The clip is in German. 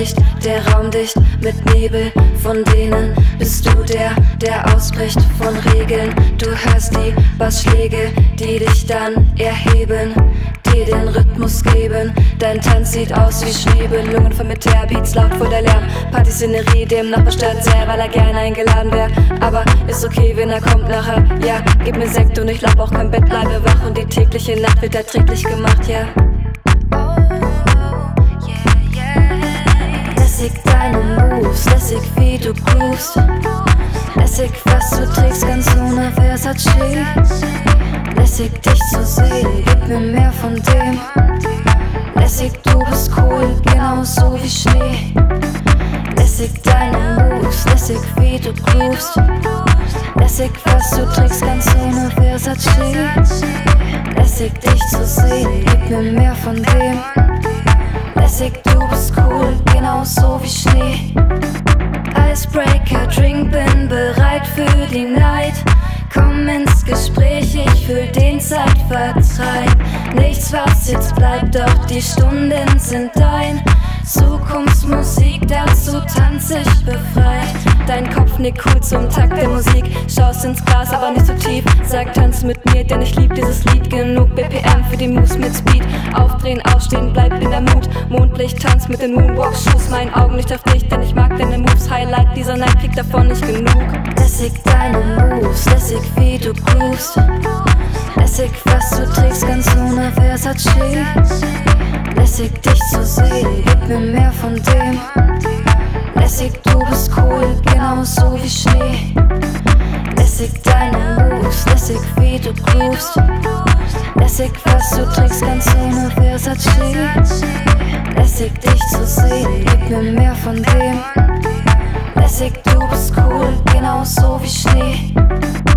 nicht der Raum dicht mit Nebel, von denen bist du der, der ausbricht von Regeln. Du hörst die Bassschläge, die dich dann erheben, dir den Rhythmus geben. Dein Tanz sieht aus wie Schwebe, Lungen mit Beats laut vor der Lärm. Partyszenerie, dem Nachbar stört sehr, weil er gerne eingeladen wäre. Aber ist okay, wenn er kommt nachher. Ja, gib mir Sekt und ich lauf auch kein Bett, bleibe wach und die tägliche Nacht wird erträglich gemacht, ja. Lässig groovst. Lässig, was du trägst, ganz ohne Versace. Lässig dich zu sehen, gib mir mehr von dem. Lässig, du bist cool, genauso wie Schnee. Lässig deine Moves, lässig wie du groovst. Lässig, was du trägst, ganz ohne Versace. Lässig dich zu sehen, gib mir mehr von dem. Lässig, du bist cool, genauso wie Schnee. Icebreaker, Drink, bin bereit für die Night. Komm ins Gespräch, ich fühl den Zeitvertreib. Nichts, was jetzt bleibt, doch die Stunden sind dein. Zukunftsmusik, dazu tanz ich befreit. Dein Kopf nickt cool zum Takt der Musik. Schaust ins Glas, aber nicht so tief. Sag, tanz mit mir, denn ich lieb dieses Lied. Genug BPM die Moves mit Speed. Aufdrehen, aufstehen, bleib in der Mut. Mondlicht, tanz mit den Moonwalk-Schuss. Mein Augenlicht auf dich, denn ich mag deine Moves. Highlight dieser Night, krieg davon nicht genug. Lässig deine Moves, lässig wie du groovst. Lässig, was du trägst, ganz ohne Versace. Lässig dich zu sehen, gib mir mehr von dem. Lässig, du bist cool, genauso wie Schnee. Lässig deine Moves, lässig wie du groovst. Lässig, was du trägst, ganz ohne Versace. Lässig dich zu sehen, gib mir mehr von dem. Lässig, du bist cool, genauso wie Schnee.